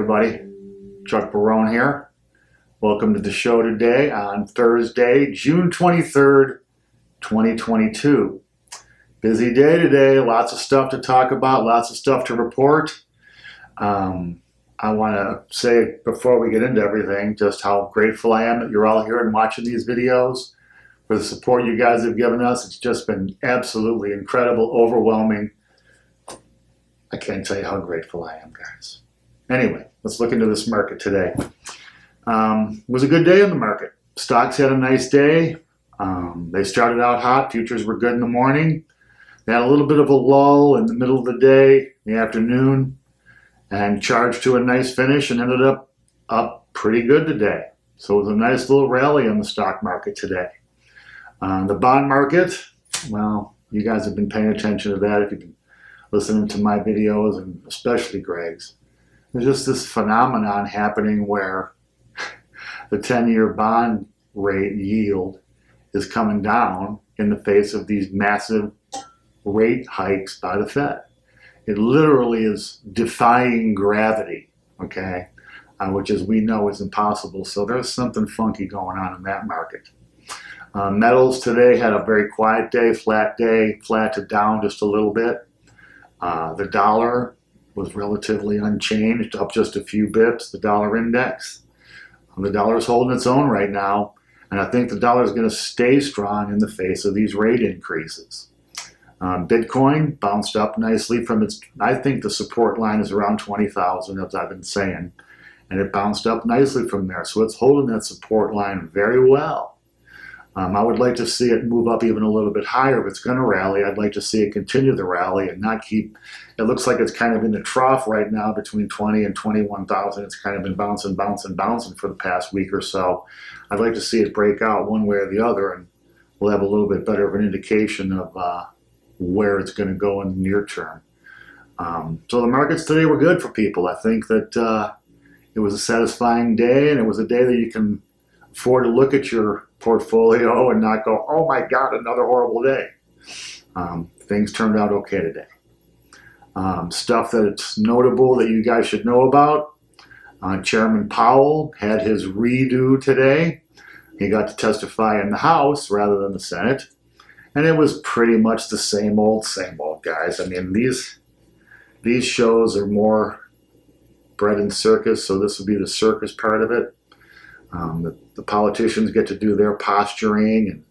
everybody. Chuck Barone here. Welcome to the show today on Thursday, June 23rd, 2022. Busy day today, lots of stuff to talk about, lots of stuff to report. Um, I want to say before we get into everything just how grateful I am that you're all here and watching these videos. For the support you guys have given us, it's just been absolutely incredible, overwhelming. I can't tell you how grateful I am, guys. Anyway, let's look into this market today. Um, was a good day in the market. Stocks had a nice day. Um, they started out hot. Futures were good in the morning. They had a little bit of a lull in the middle of the day, the afternoon, and charged to a nice finish and ended up up pretty good today. So it was a nice little rally in the stock market today. Uh, the bond market, well, you guys have been paying attention to that if you've been listening to my videos and especially Greg's there's just this phenomenon happening where the 10 year bond rate yield is coming down in the face of these massive rate hikes by the Fed. It literally is defying gravity, okay, uh, which as we know is impossible. So there's something funky going on in that market. Uh, metals today had a very quiet day, flat day, flat to down just a little bit. Uh, the dollar was relatively unchanged, up just a few bips. The dollar index, the dollar is holding its own right now, and I think the dollar is going to stay strong in the face of these rate increases. Um, Bitcoin bounced up nicely from its. I think the support line is around 20,000, as I've been saying, and it bounced up nicely from there. So it's holding that support line very well. Um, I would like to see it move up even a little bit higher. If it's going to rally, I'd like to see it continue the rally and not keep. It looks like it's kind of in the trough right now between 20 and 21,000. It's kind of been bouncing, bouncing, bouncing for the past week or so. I'd like to see it break out one way or the other, and we'll have a little bit better of an indication of uh, where it's going to go in the near term. Um, so the markets today were good for people. I think that uh, it was a satisfying day, and it was a day that you can afford to look at your portfolio and not go, oh my God, another horrible day. Um, things turned out okay today. Um, stuff that's notable that you guys should know about. Uh, Chairman Powell had his redo today. He got to testify in the House rather than the Senate. And it was pretty much the same old, same old, guys. I mean, these these shows are more bread and circus, so this would be the circus part of it. Um, the, the, politicians get to do their posturing and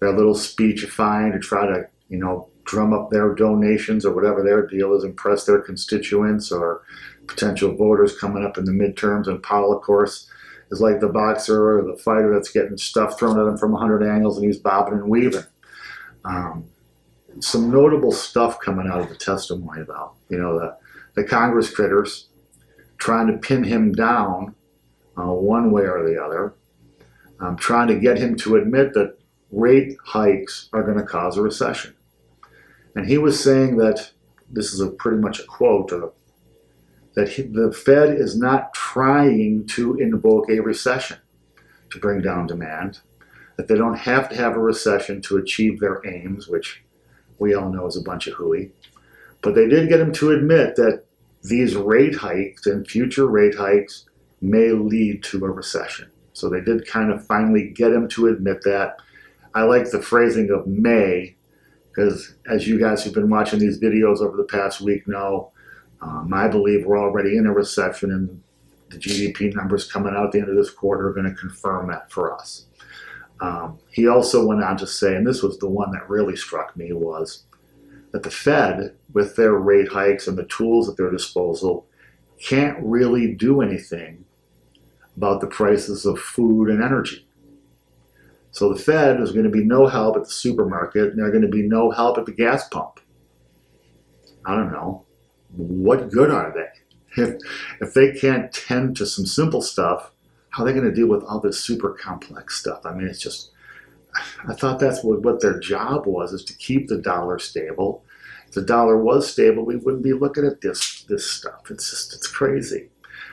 their little speechifying to try to, you know, drum up their donations or whatever their deal is, impress their constituents or potential voters coming up in the midterms. And Powell, of course, is like the boxer or the fighter that's getting stuff thrown at him from 100 angles and he's bobbing and weaving. Um, some notable stuff coming out of the testimony about, you know, the, the Congress critters trying to pin him down uh, one way or the other. I'm trying to get him to admit that rate hikes are going to cause a recession. And he was saying that this is a pretty much a quote uh, that he, the Fed is not trying to invoke a recession to bring down demand, that they don't have to have a recession to achieve their aims, which we all know is a bunch of hooey. But they did get him to admit that these rate hikes and future rate hikes may lead to a recession. So they did kind of finally get him to admit that. I like the phrasing of may, because as you guys who've been watching these videos over the past week know, um, I believe we're already in a recession and the GDP numbers coming out at the end of this quarter are going to confirm that for us. Um, he also went on to say, and this was the one that really struck me, was that the Fed, with their rate hikes and the tools at their disposal, can't really do anything about the prices of food and energy. So the Fed is going to be no help at the supermarket, and they're going to be no help at the gas pump. I don't know. What good are they? If, if they can't tend to some simple stuff, how are they going to deal with all this super complex stuff? I mean, it's just, I thought that's what, what their job was, is to keep the dollar stable. If the dollar was stable, we wouldn't be looking at this, this stuff. It's just, it's crazy.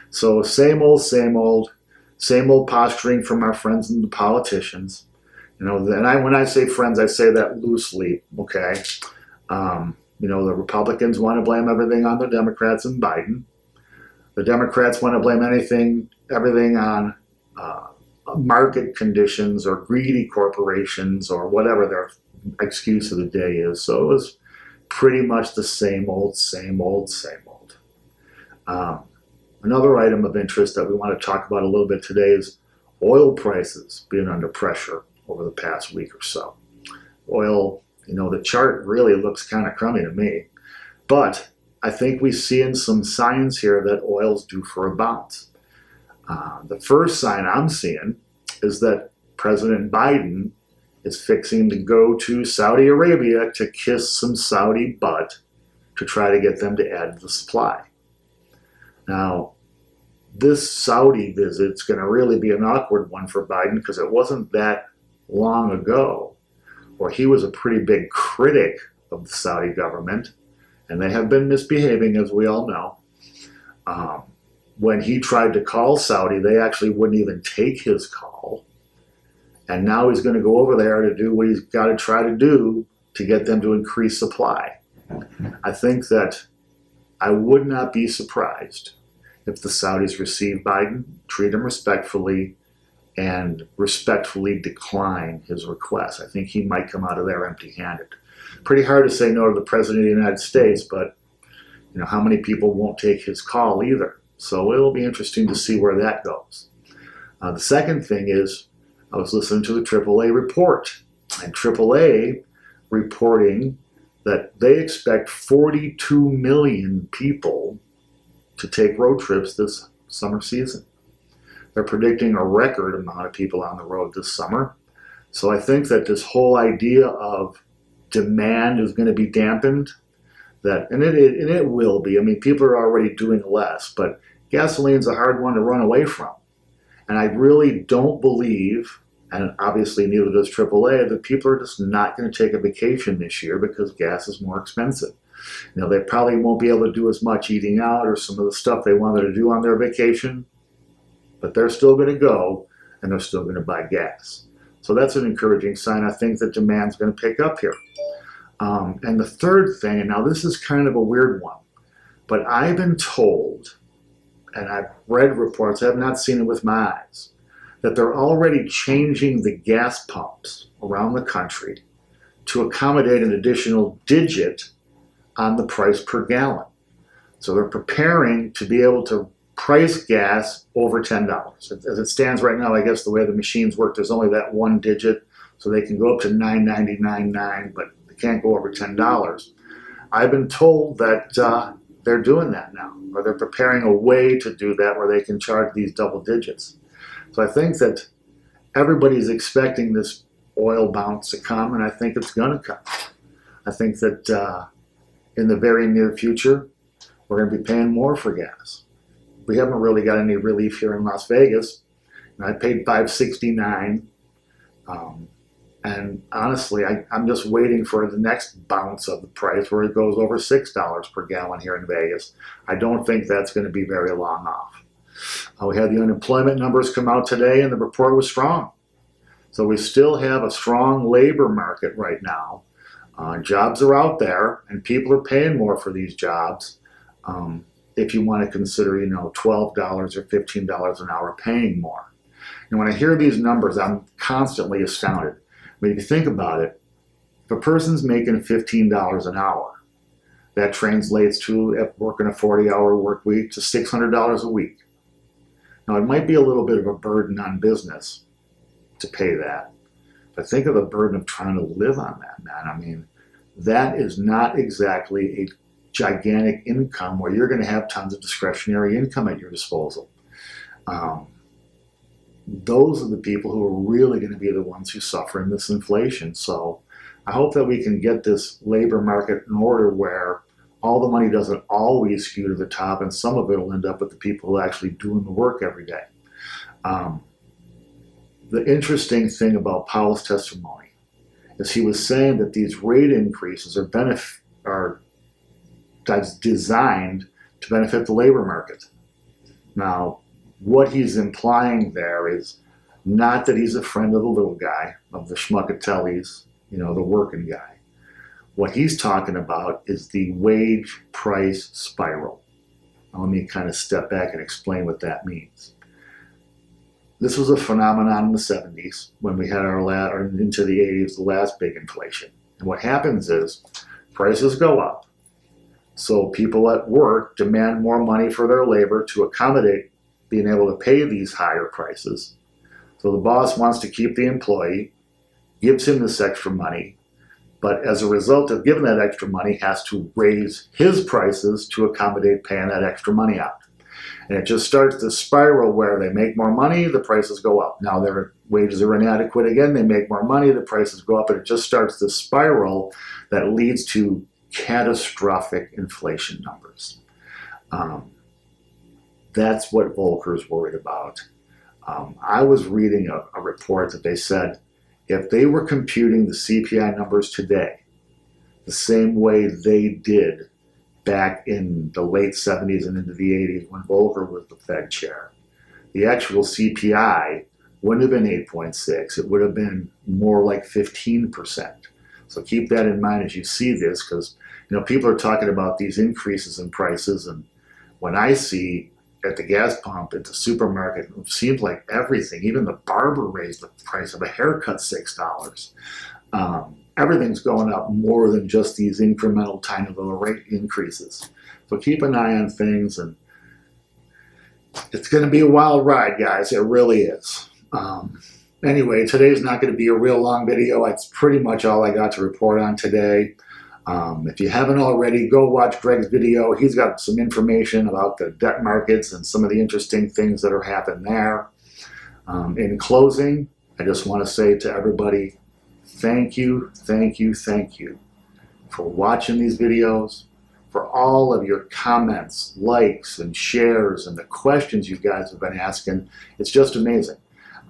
So same old, same old, same old posturing from our friends and the politicians. You know, and I when I say friends, I say that loosely. Okay, um, you know, the Republicans want to blame everything on the Democrats and Biden. the Democrats want to blame anything, everything on uh, market conditions or greedy corporations or whatever their excuse of the day is. So it was pretty much the same old, same old, same old. Um, another item of interest that we want to talk about a little bit today is oil prices being under pressure over the past week or so. Oil, you know, the chart really looks kind of crummy to me, but I think we see in some signs here that oil's due for a bounce. Uh, the first sign I'm seeing is that President Biden is fixing to go to Saudi Arabia to kiss some Saudi butt to try to get them to add to the supply. Now, this Saudi visit is going to really be an awkward one for Biden because it wasn't that long ago where he was a pretty big critic of the Saudi government, and they have been misbehaving, as we all know. Um, when he tried to call Saudi, they actually wouldn't even take his call. And now he's going to go over there to do what he's got to try to do to get them to increase supply. I think that I would not be surprised if the Saudis receive Biden, treat him respectfully, and respectfully decline his request. I think he might come out of there empty handed. Pretty hard to say no to the President of the United States, but you know, how many people won't take his call either? So it'll be interesting to see where that goes. Uh, the second thing is, I was listening to the AAA report, and AAA reporting that they expect 42 million people to take road trips this summer season. They're predicting a record amount of people on the road this summer. So I think that this whole idea of demand is going to be dampened. That and it, it and it will be. I mean, people are already doing less, but gasoline's a hard one to run away from. And I really don't believe, and obviously neither does AAA, that people are just not going to take a vacation this year because gas is more expensive. Know, they probably won't be able to do as much eating out or some of the stuff they wanted to do on their vacation, but they're still going to go and they're still going to buy gas. So that's an encouraging sign. I think that demand's going to pick up here. Um, and the third thing, and now this is kind of a weird one, but I've been told, and I've read reports, I have not seen it with my eyes, that they're already changing the gas pumps around the country to accommodate an additional digit on the price per gallon. So they're preparing to be able to price gas over $10. As it stands right now, I guess the way the machines work, there's only that one digit, so they can go up to $9.99.9, but they can't go over $10. I've been told that uh, they're doing that now, or they're preparing a way to do that where they can charge these double digits. So I think that everybody's expecting this oil bounce to come, and I think it's going to come. I think that uh, in the very near future, we're going to be paying more for gas. We haven't really got any relief here in Las Vegas. I paid 569 um, and honestly, I, am just waiting for the next bounce of the price where it goes over $6 per gallon here in Vegas. I don't think that's going to be very long off. Uh, we had the unemployment numbers come out today, and the report was strong. So we still have a strong labor market right now. Uh, jobs are out there, and people are paying more for these jobs. Um, if you want to consider, you know, $12 or $15 an hour paying more. And when I hear these numbers, I'm constantly astounded. I mean, if you think about it, if a person's making $15 an hour, that translates to working a 40 hour work week to $600 a week. Now, it might be a little bit of a burden on business to pay that. But think of the burden of trying to live on that, man. I mean, that is not exactly a gigantic income where you're going to have tons of discretionary income at your disposal. Um, those are the people who are really going to be the ones who suffer in this inflation. So I hope that we can get this labor market in order where all the money doesn't always skew to the top and some of it will end up with the people who are actually doing the work every day. Um, the interesting thing about Powell's testimony is he was saying that these rate increases are, benef- are designed to benefit the labor market. Now, what he's implying there is not that he's a friend of the little guy, of the schmuckatellis, you know, the working guy. What he's talking about is the wage price spiral. let me kind of step back and explain what that means. This was a phenomenon in the 70s when we had our la- or into the 80s, the last big inflation. And what happens is prices go up. So people at work demand more money for their labor to accommodate being able to pay these higher prices. So the boss wants to keep the employee, gives him this extra money, but as a result of giving that extra money, has to raise his prices to accommodate paying that extra money out. And it just starts to spiral where they make more money, the prices go up. Now their wages are inadequate again, they make more money, the prices go up, and it just starts to spiral that leads to catastrophic inflation numbers. Um, that's what Volcker's worried about. Um, I was reading a, a report that they said if they were computing the CPI numbers today, the same way they did back in the late 70s and into the 80s when Volcker was the Fed chair, the actual CPI wouldn't have been 8.6. It would have been more like 15%. So keep that in mind as you see this because you know people are talking about these increases in prices and when I see at the gas pump, at the supermarket, it seems like everything, even the barber raised the price of a haircut $6. Um, everything's going up more than just these incremental tiny little rate increases. So keep an eye on things and it's going to be a wild ride, guys. It really is. Um, anyway, today's not going to be a real long video. It's pretty much all I got to report on today. Um, if you haven't already, go watch Greg's video. He's got some information about the debt markets and some of the interesting things that are happening there. Um, in closing, I just want to say to everybody, thank you, thank you, thank you for watching these videos, for all of your comments, likes, and shares, and the questions you guys have been asking. It's just amazing.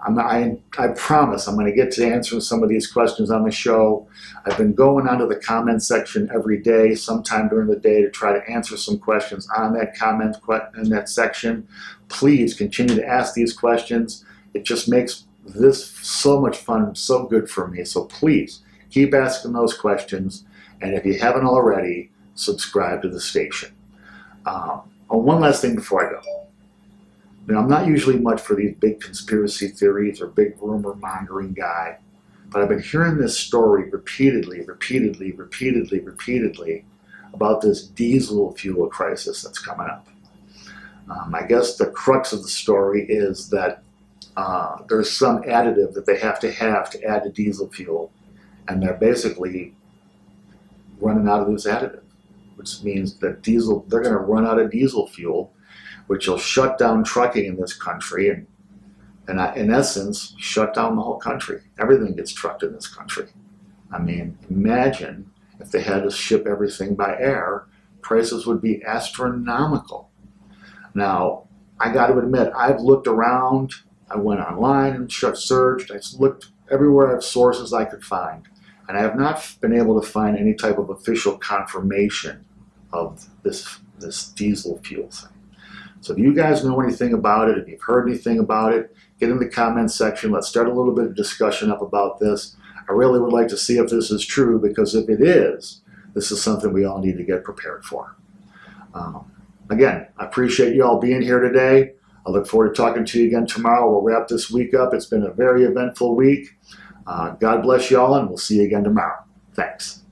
I'm, I, I promise I'm going to get to answering some of these questions on the show. I've been going onto the comment section every day, sometime during the day, to try to answer some questions on that comment in that section. Please continue to ask these questions. It just makes this so much fun, so good for me. So please keep asking those questions. And if you haven't already, subscribe to the station. Um, oh, one last thing before I go. Now, I'm not usually much for these big conspiracy theories or big rumor mongering guy, but I've been hearing this story repeatedly, repeatedly, repeatedly, repeatedly about this diesel fuel crisis that's coming up. Um, I guess the crux of the story is that uh, there's some additive that they have to have to add to diesel fuel, and they're basically running out of this additive, which means that diesel they're going to run out of diesel fuel which will shut down trucking in this country and, and in essence, shut down the whole country. Everything gets trucked in this country. I mean, imagine if they had to ship everything by air, prices would be astronomical. Now, I got to admit, I've looked around, I went online and searched, I looked everywhere of sources I could find, and I have not been able to find any type of official confirmation of this, this diesel fuel thing. So if you guys know anything about it, if you've heard anything about it, get in the comments section. Let's start a little bit of discussion up about this. I really would like to see if this is true because if it is, this is something we all need to get prepared for. Um, again, I appreciate you all being here today. I look forward to talking to you again tomorrow. We'll wrap this week up. It's been a very eventful week. Uh, God bless you all, and we'll see you again tomorrow. Thanks.